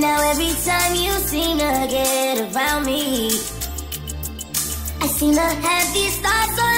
Now every time you seem to get around me, I seem to have these thoughts.